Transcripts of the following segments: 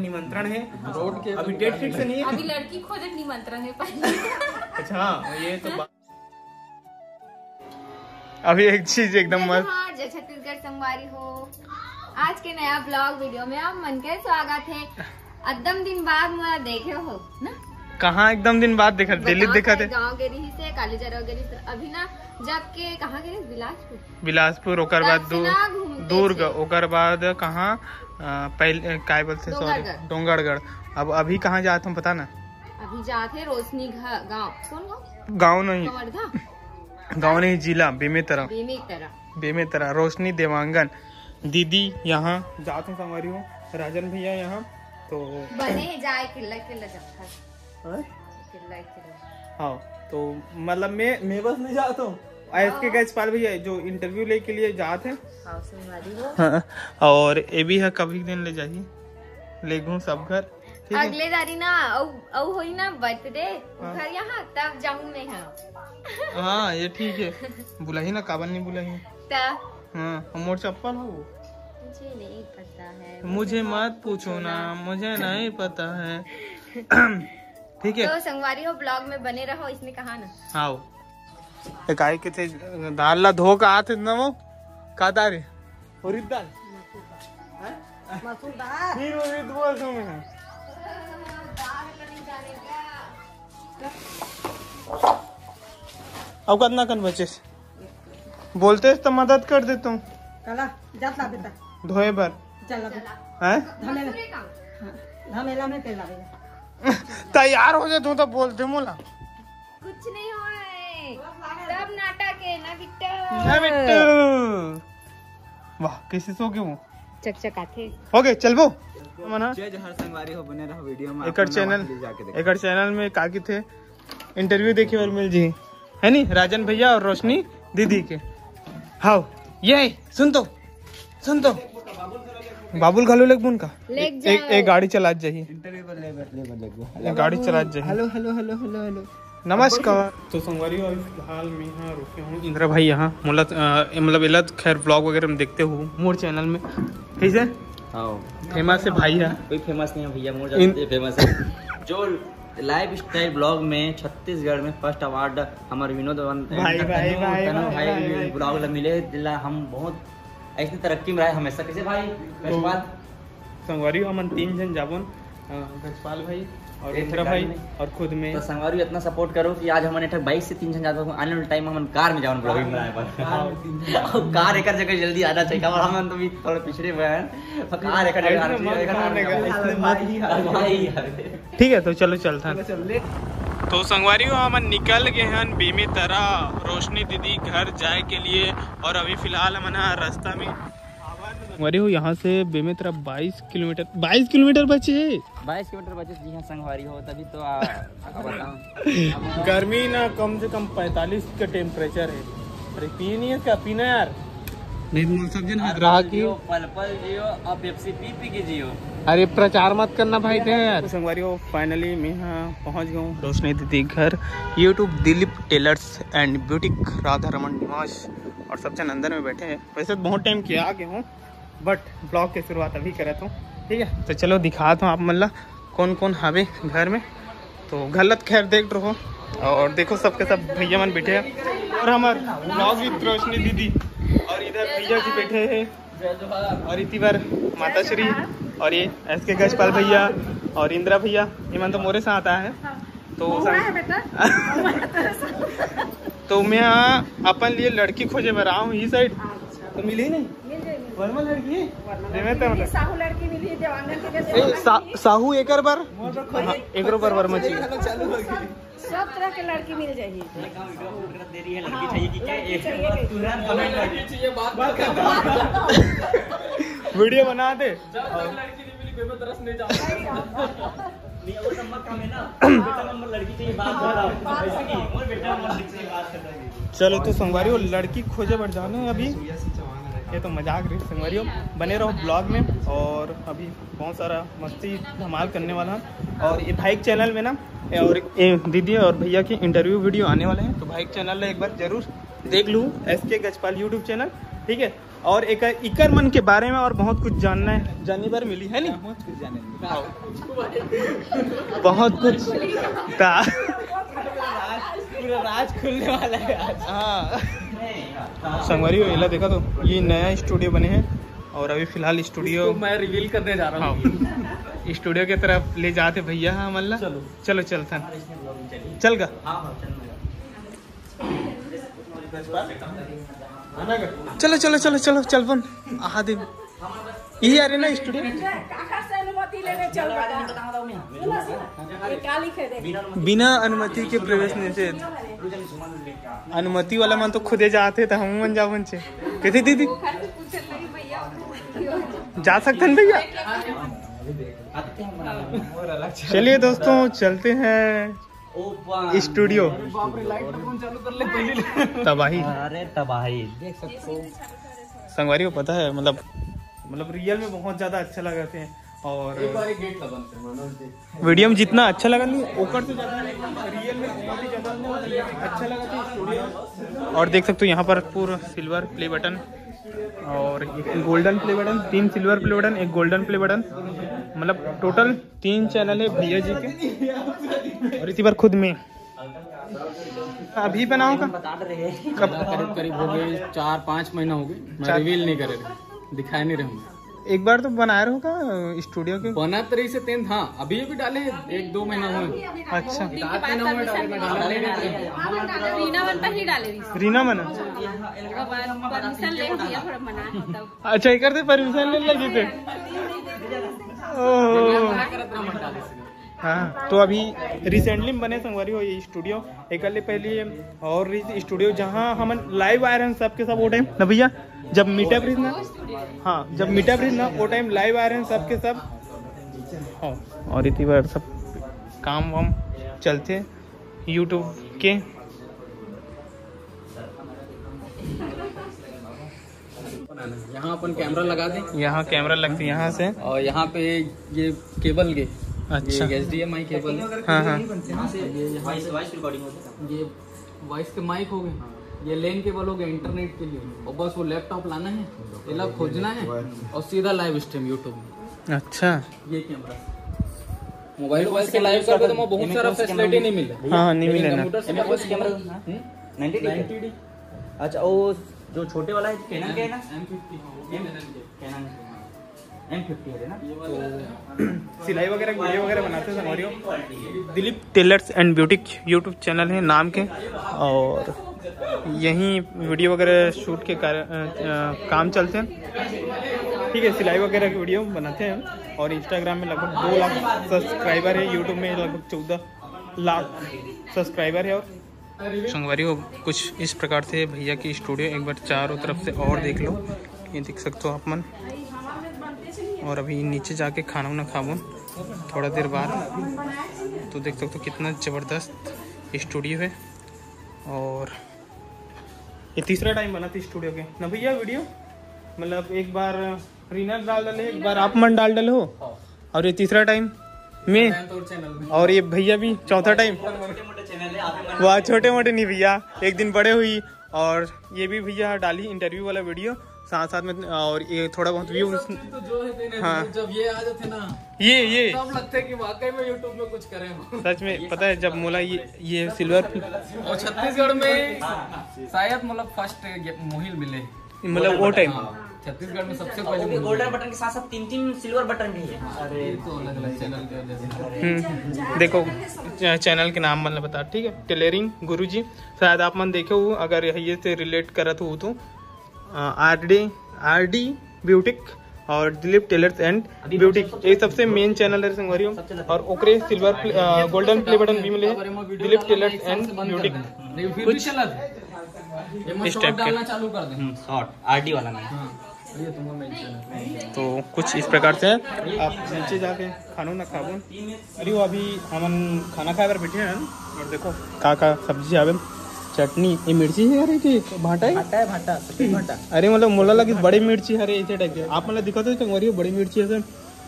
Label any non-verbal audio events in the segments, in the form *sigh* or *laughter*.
निमंत्रण है। रोड के अभी डेट फिक्स नहीं है। अभी लड़की खुद निमंत्रण है अच्छा हाँ ये तो बात अभी एक चीज़ एकदम मस्त हाँ जय छत्तीसगढ़ संगवारी हो। आज के नया ब्लॉग वीडियो में आप मन के स्वागत है। अदम दिन बाद मुझे देखे हो ना? कहाँ एकदम दिन बाद देखा दिल्ली देखा थे? गाँव रही से कालीचरा के से अभी ना जब के कहाँ के बिलासपुर। बिलासपुर ओकर बाद दुर्ग। ओकर बाद कहाँ पहले काय बोलते सॉरी डोंगरगढ़। अब अभी कहाँ जाते हम पता ना? अभी जाते रोशनी गाँव। कौन गाँव? गाँव नहीं। गाँव नहीं जिला बेमेतरा। बेमेतरा। बेमेतरा रोशनी देवांगन। दीदी यहाँ जाते हैं राजन भैया यहाँ तो बने जाए किल्ला किल्ला हाँ? तो मतलब मैं मैं बस नहीं जाता हूँ। एस के गजपाल भैया जो इंटरव्यू ले के लिए जाते हैं। हाँ हो। हाँ, और ये भी है कभी दिन ले जाइए। ले घूम सब घर ठीक है? अगले दारी ना औ औ होई ना बर्थडे घर यहाँ तब जाऊँ मैं यहाँ। हाँ ये ठीक है। बुलाई ना काबल नहीं बुलाई। तब हाँ और मोर चप्पल हो। मुझे नहीं पता है। मुझे मत पूछो ना। मुझे नहीं पता है। *laughs* ठीक है। तो संगवारी हो ब्लॉग में बने रहो इसने कहा ना। आओ। एक आए के थे दाल ला धो का आते ना वो? का दाल है? उड़द दाल। फिर उड़द बोल दूँ मैं। अब कितना कन बचे? से? बोलते तो मदद कर दे तुम। कला जात ला बेटा धोए भर चल। ला बेटा हैं धमेला धमेला में तेल लागेगा *laughs* तैयार हो जाए तू तो बोलते मोला कुछ नहीं हो सब नाटक है ना बिट्टा ना बिट्टू वाह कैसे सो गए वो चकचकाते। हो गए चल वो मना जय जहर संगवारी हो बने रहो वीडियो में। एकड़ चैनल। एकड़ चैनल में काकी थे। इंटरव्यू देखे और मिल जी। है नी राजन भैया और रोशनी दीदी के। हाउ। ये सुन तो। सुन तो। बाबुल घालू बुन का? एक एक गाड़ी चला जाइए इंटरव्यू पर ले ले ले ले एक गाड़ी चला जाइए hello hello hello hello hello. नमस्कार। तो संगवारी अभी फ़िलहाल मैं यहाँ रुके हूँ इंदिरा भाई यहाँ मतलब इलत खैर ब्लॉग वगैरह हम देखते हो मोर चैनल में। ठीक है हाँ। फ़ेमस है भाई है। कोई फ़ेमस नहीं है भैया मोर फ़ेमस है। जो लाइफ स्टाइल ब्लॉग में छत्तीसगढ़ में फ़र्स्ट अवार्ड हमारे विनोद वन- भाई, भाई, भाई, तनु भाई, भाई, भाई भाई। ब्लॉग मिले हम बहुत ऐसी तरक्की में रहे हमेशा। कैसे भाई? संगवारी हमन तीन जन जाबन। गजपाल भाई और एक इंदिरा भाई और खुद में। तो संगवारी इतना सपोर्ट करो कि आज हमारे ठक बाइक से तीन जन जाते आने वाले टाइम हम कार में जाओ ब्लॉगिंग बनाए पर और कार एक जगह जल्दी आना चाहिए। और हम तो भी थोड़े पिछड़े हुए हैं। कार एक जगह *laughs* ठीक है तो चलो चलता तो संगवारी हो हम निकल गए हैं बीमे तरह। रोशनी दीदी घर जाए के लिए और अभी फ़िलहाल हम ना रास्ता में संगवारी हो यहाँ से बेमे तरह 22 किलोमीटर 22 किलोमीटर बचे है। बाईस किलोमीटर बचे जी हाँ संगवारी हो तभी तो आ, आ *laughs* गर्मी ना कम से कम 45 का टेम्परेचर है। अरे पी नहीं है क्या? पीना यार? नहीं तो सब जन ग्राहक की जियो पल पल जियो और पेप्सी पी पी के जियो। अरे प्रचार मत करना भाई थे यार संगवारी हो फाइनली मैं यहाँ पहुँच गया हूँ रोशनी दीदी घर। YouTube Dilip tailors and boutique Radha Raman Niwas और सब जन अंदर में बैठे हैं। वैसे तो बहुत टाइम किया आ गया हूँ बट ब्लॉग की शुरुआत अभी करे तो। ठीक है? तो चलो दिखाता हूँ आप मतलब कौन कौन हावे घर में। तो गलत खैर देख रहो। और देखो सबके सब भैया मन बैठे हैं। और हमारे ब्लॉग विद रोशनी दीदी। और इधर भैया जी बैठे हैं। और इसी बार माता श्री और ये एस के गजपाल भैया और इंदिरा भैया ये मन तो मोरे साथ आया है तो *laughs* *laughs* तो मैं अपन लिए लड़की खोजे में रहा हूँ इस साइड। तो मिली नहीं? वर्मा लड़की? है देवे मतलब साहू लड़की मिली देवांगन के जैसे ए, सा, साहू एक बार? हाँ, एक बार वर्मा चाहिए सब तरह के लड़की मिल जाएगी। लड़की चाहिए कि क्या एक तुरंत वीडियो बना दे। चलो तो संगवारी हो लड़की खोजे बढ़ जाने अभी। ये तो मज़ाक रही संगवारी हो बने रहो ब्लॉग में और अभी बहुत सारा मस्ती धमाल करने वाला है। और ये भाई चैनल में ना और दीदी और भैया की इंटरव्यू वीडियो आने वाले हैं। तो भाई के चैनल एक बार ज़रूर देख लूँ। एस के गजपाल यूट्यूब चैनल ठीक है? और एक इकर मन के बारे में और बहुत कुछ जानना है। जानने पर मिली है नहीं बहुत कुछ। जाने बहुत कुछ था पूरा राज खुलने वाला है आज। हाँ। संगवारी वेला देखा तो ये नया स्टूडियो बने हैं और अभी फ़िलहाल स्टूडियो मैं रिवील करने जा रहा हूँ। हाँ। स्टूडियो के तरफ़ ले जाते भैया हाँ मल्ला चलो। चलो चलता चल गा। चलो चलो चलो चलो, चल बन आहा दे यही आ रहे ना स्टूडियो बिना अनुमति के प्रवेश निषेध अनुमति वाला मन तो खुदे जाते तो हम मन जावन छे कहते, दीदी, जा सकते हैं भैया? चलिए दोस्तों, चलते हैं। स्टूडियो। चालू कर ले पहले। तबाही। अरे तबाही संगवारी को पता है मतलब मतलब रियल में बहुत ज़्यादा अच्छा लगा थे और वीडियो में जितना अच्छा लगा नहीं ओकर से ज़्यादा रियल में बहुत ही ज़्यादा अच्छा लगा था स्टूडियो। और देख सकते हो यहाँ पर पूरा सिल्वर प्ले बटन और एक गोल्डन प्ले बटन तीन सिल्वर प्ले बटन एक गोल्डन प्ले बटन मतलब टोटल तीन चैनल है भैया जी के। और इसी बार खुद में। अभी बनाओ का? कब? करीब करीब हो गए चार पाँच महीना हो गए। मैं रिवील नहीं करे रहे दिखाई नहीं रहूँगा एक बार तो बनाए रहो का स्टूडियो के? बना तरी से तेन हाँ। अभी भी डाले एक दो महीना हुए। अच्छा। रीना बनता ही डाले रीना तब अच्छा एक करते परमिशन ले लगी थे हाँ तो अभी रिसेंटली बने संगवारी हो ये स्टूडियो एक पहले और स्टूडियो जहाँ हम लाइव आए रहे सबके सब वो टाइम ना भैया, जब मीटअप रही ना हाँ जब मीटअप रही ना, वो टाइम लाइव आए रहे हैं सबके सब। हाँ और इतनी बार सब काम वाम चलते यूट्यूब के। यहाँ अपन कैमरा लगा दें। यहाँ कैमरा लगती है यहाँ से। और यहाँ पे ये केबल के अच्छा ये H D M I cable हाँ हाँ। ये यहाँ वॉइस ये वॉइस के माइक हो गए। ये लेन केबल हो गया इंटरनेट के लिए। और बस वो लैपटॉप लाना है ये ला खोजना है और सीधा लाइव स्ट्रीम यूट्यूब में। अच्छा। ये कैमरा मोबाइल वॉइस के लाइव करके तो मैं बहुत सारा फैसिलिटी नहीं मिला। हाँ नहीं मिले ना। कंप्यूटर से कैमरा हम्म? 90 90 डी अच्छा वो जो छोटे वाला है कैनन का है ना? M50 कैनन एम फिफ्टी है। ना? *clears throat* सिलाई वगैरह वीडियो वगैरह बनाते हैं Dilip tailors and boutique YouTube channel है नाम के। और यहीं वीडियो वगैरह शूट के अ, काम चलते हैं। ठीक है सिलाई वगैरह की वीडियो बनाते हैं और इंस्टाग्राम में लगभग दो लाख सब्सक्राइबर है यूट्यूब में लगभग चौदह लाख सब्सक्राइबर है और संगवारियों कुछ इस प्रकार से भैया की स्टूडियो एक बार चारों तरफ़ से और देख लो। ये देख सकते हो आप मन। और अभी नीचे जाके खाना वाना खाओ थोड़ा देर बाद। तो देख सकते हो कितना ज़बरदस्त स्टूडियो है। और ये तीसरा टाइम बना था स्टूडियो के। ना भैया वीडियो मतलब एक बार रीना डाल डाले, एक बार आप मन डाल डाले। हो और ये तीसरा टाइम में? और ये भैया भी चौथा टाइम वाह छोटे मोटे नहीं भैया। एक दिन बड़े हुई और ये भी भैया डाली इंटरव्यू वाला वीडियो साथ साथ में और ये थोड़ा बहुत व्यू तो जो है हाँ। जब ये आ जाते ना ये ये। तब लगता है कि वाकई में यूट्यूब में कुछ करें। सच में पता है जब मोला ये ये सिल्वर और छत्तीसगढ़ में शायद मतलब फ़र्स्ट मोहिल मिले। मतलब वो टाइम छत्तीसगढ़ में सबसे पहले मोहिल गोल्डन बटन के साथ साथ तीन तीन सिल्वर बटन भी है। ये तो अलग अलग चैनल हम्म, देखो चैनल के नाम मतलब बता ठीक है? टेलरिंग गुरुजी शायद आप मन देखे हो अगर ये से रिलेट करत हो तो। R D R D boutique और दिलीप टेलर्स एंड ब्यूटिक ये सबसे मेन चैनल है संगवारियों और ओकरे सिल्वर गोल्डन प्ले बटन भी मिले। दिलीप टेलर्स एंड ब्यूटिक मैं इस टाइप के। चालू कर दें। शॉर्ट आरडी वाला ना ये तो कुछ इस प्रकार से आप नीचे जाके खाना ना खाओ। अरे वो अभी हमन खाना खाए बार बैठे हैं और देखो। का का सब्ज़ी आवे? चटनी। ये मिर्ची है अरे की भाटा है? भाटा है भाटा सफ़ेद भाटा। अरे मतलब मोला लगी बड़ी मिर्ची हरे ऐसे टाइप के। आप मतलब दिखा तो चंगवारी बड़ी मिर्ची है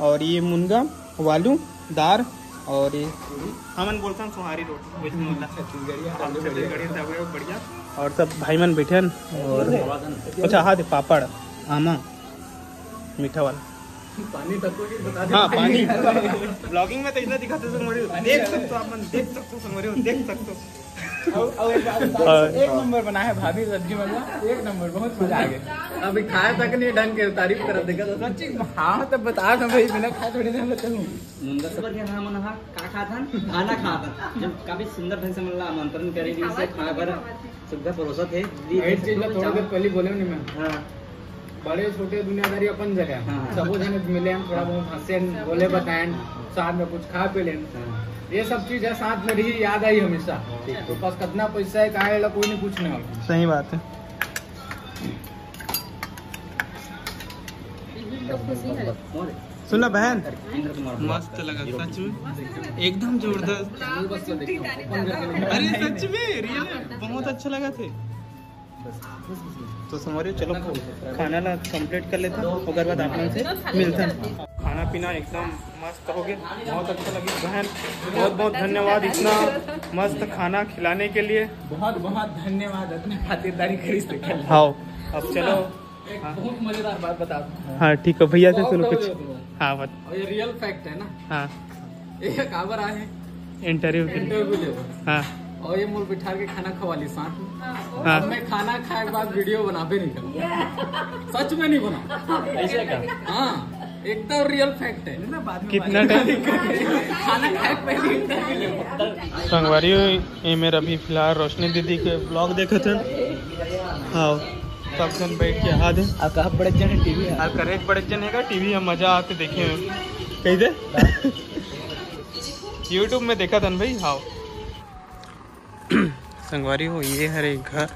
और ये मुनगा वालू दार और ये हमन बोलते हैं सुहारी रोटी। वैसे मोला। छत्तीसगढ़ी छत्तीसगढ़ी सब बढ़िया। और सब भाई मन बैठे हैं और अच्छा हाँ दे पापड़। आमा। मीठा वाला पानी तक को बता दे हाँ पानी। ब्लॉगिंग में तो इतना दिखाते हो संगवारी देख सकते हो आप देख सकते हो संगवारी देख सकते हो। एक नंबर बना है भाभी सब्ज़ी एक नंबर बहुत मज़ा आ गया। अभी खाया तक नहीं ढंग के तारीफ़ कर देखा तो सच्ची हाँ तो बता ना भाई बिना खाए थोड़ी देर बताऊँ मुंगा सबर के नहा का खाथन खाना खाथन जब काफ़ी सुंदर ढंग से मतलब आमंत्रण करेगी से खाना पर सुविधा परोसा थे। एक चीज़ ला थोड़ी देर पहले बोले नहीं मैं हाँ। बड़े छोटे दुनियादारी अपन जगह हाँ। सबो जने मिले हम थोड़ा बहुत हंसे बोले बताएँ साथ में कुछ खा पी लें। हाँ। ये सब चीज़ है साथ में रही याद आई हमेशा। तो बस कितना पैसा है कहा है कोई नहीं पूछने वाला। सही बात है। सुना बहन। कुमार मस्त लगा सच में। एकदम ज़बरदस्त अरे सच में रियल बहुत अच्छा लगा थे। तो समझिए चलो। खाना ना कंप्लीट कर लेते हैं उसके बाद आप लोगों से मिलते हैं। खाना पीना एकदम मस्त हो गया। बहुत अच्छा लगी। बहन बहुत बहुत धन्यवाद इतना मस्त खाना खिलाने के लिए। बहुत बहुत धन्यवाद। अपने खातिरदारी खरीद के हाँ अब चलो। बहुत मज़ेदार बात बता हाँ ठीक है भैया से सुनो कुछ। हाँ। बत ये रियल फैक्ट है ना। हाँ। ये काबर आए। इंटरव्यू इंटरव्यू हाँ। और ये मोल बिठा के खाना खवा ली साथ में। हाँ मैं खाना खाए के बाद *laughs* वीडियो बनाबे नहीं करूँ सच में नहीं बना। ऐसे का हाँ एकदम रियल फैक्ट है। कितना टाइम खाना खाए पहले संगवारी ये मेरा अभी फ़िलहाल रोशनी दीदी के ब्लॉग देखे थे। हाँ सब जन बैठ के याद है आप बड़े जन टीवी है? और करेक्ट बड़े जन है टीवी में मज़ा आते देखे हैं। कैसे यूट्यूब *laughs* में देखा था भाई? हाँ। *clears throat* संगवारी हो ये हरे घर।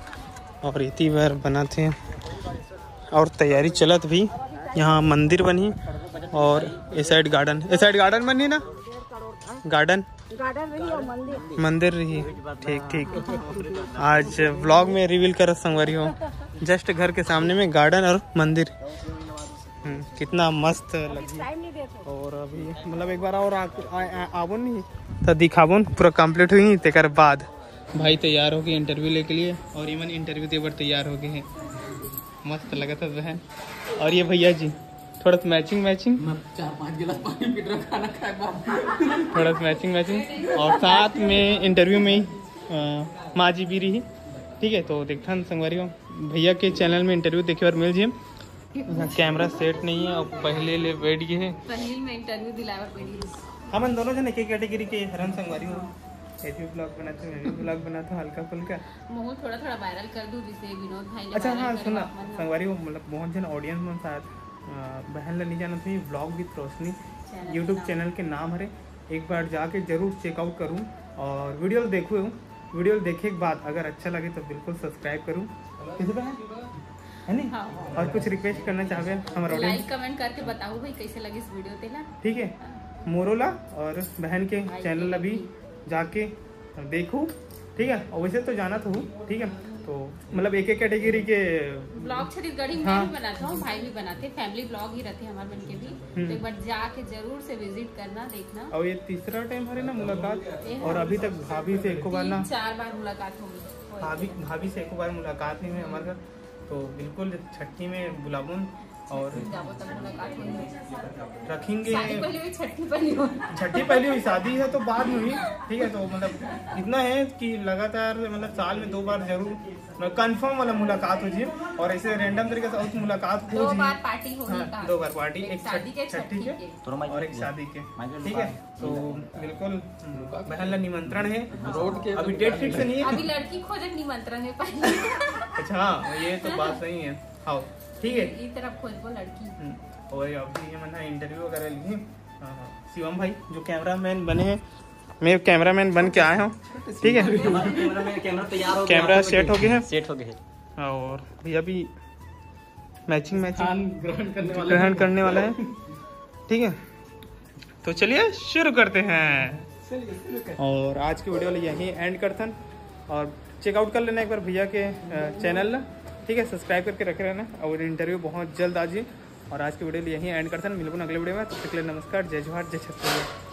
और इतनी बार बना थे और तैयारी चलत भी। यहाँ मंदिर बनी। और इस साइड गार्डन। इस साइड गार्डन बनी ना? गार्डन? मंदिर। रही। ठीक ठीक। आज व्लॉग में रिवील कर संगवारी हो। जस्ट घर के सामने में गार्डन और मंदिर। हम्म, कितना मस्त लगी और अभी मतलब एक बार और आबो नहीं। तो दिखाबो पूरा कंप्लीट हुई तेकर बाद। भाई तैयार हो गए इंटरव्यू ले के लिए और इवन इंटरव्यू देवर तैयार हो गए हैं। मस्त लगा था बहन। और ये भैया जी थोड़ा सा मैचिंग मैचिंग चार पाँच गिलास पानी पी रहा खाना खाए थोड़ा सा मैचिंग मैचिंग और साथ में इंटरव्यू में ही माँ जी भी रही। ठीक है तो देखता संगवारी भैया के चैनल में इंटरव्यू देखे बार मिल जाए। कैमरा सेट नहीं है और पहले ले बैठ गए हैं। पहले में इंटरव्यू दिलावर पड़ी हम दोनों जन एक कैटेगरी के हरन संगवारी हो। ब्लॉग बनाते हैं मैं भी ब्लॉग बनाता हूँ हल्का फुल्का। महू थोड़ा थोड़ा वायरल कर दूँ जिसे विनोद भाई अच्छा हाँ सुना संगवारी हो मतलब बहुत जन ऑडियंस में साथ बहन ला नहीं जाना था blog with Roshni YouTube channel के नाम हरे। एक बार जाके ज़रूर चेकआउट करूँ और वीडियो देखो वीडियो देखे के बाद अगर अच्छा लगे तो बिल्कुल सब्सक्राइब करूँ। किसी है? है नहीं? हाँ और कुछ रिक्वेस्ट करना चाहे हमारे ऑडियंस लाइक कमेंट करके बताओ भाई कैसे लगी इस वीडियो तेला ठीक है। मोरोला और बहन के चैनल अभी जाके देखो ठीक है? और वैसे तो जाना तो हूँ ठीक है? तो मतलब एक एक कैटेगरी के ब्लॉग छत्तीसगढ़ी हाँ। मैं भी बनाता हूँ भाई भी बनाते फैमिली ब्लॉग ही रहते हमारे बन के भी। हम्म। तो एक बार जाके ज़रूर से विज़िट करना देखना। और ये तीसरा टाइम हरे ना मुलाकात? और अभी तक भाभी से एक बार ना चार बार मुलाकात होगी। भाभी भाभी से एक बार मुलाकात नहीं हुई हमारे घर। तो बिल्कुल छठी में बुलाबून और होगी रखेंगे। शादी पहले हुई छठी पहली हुई? शादी है तो बाद में हुई ठीक है तो मतलब इतना है कि लगातार मतलब साल में दो बार ज़रूर कंफर्म वाला मुलाकात हो जाए और ऐसे रैंडम तरीके से उस मुलाकात हो दो बार पार्टी हाँ, दो बार पार्टी एक एक शादी के छठी के और एक शादी के ठीक है तो बिल्कुल बहन निमंत्रण है। रोड के अभी डेट फिक्स नहीं है। अभी लड़की खोजक निमंत्रण है *laughs* अच्छा हाँ ये तो बात सही है। हाँ। ठीक है। ई तरफ़ खोजबो लड़की। हम्म, और अभी ये मैंने इंटरव्यू वगैरह लिए हाँ, हाँ। शिवम भाई जो कैमरामैन बने हैं। मैं कैमरामैन बन के आया हूँ। ठीक है। कैमरा में कैमरा तैयार हो गया कैमरा सेट हो गया है। सेट हो गया है और भैया भी मैचिंग मैचिंग ग्रहण करने वाले ग्रहण करने वाला है। ठीक है। तो चलिए शुरू करते हैं। और आज की वीडियो यहीं एंड करथन और चेकआउट कर लेना एक बार भैया के चैनल ना। ठीक है सब्सक्राइब करके रखे रहना और इंटरव्यू बहुत जल्द आ जाए और आज की वीडियो यहीं एंड करते हैं। मिलबो अगले वीडियो में। तब तक के लिए नमस्कार, जय जवाहर जय छत्तीसगढ़।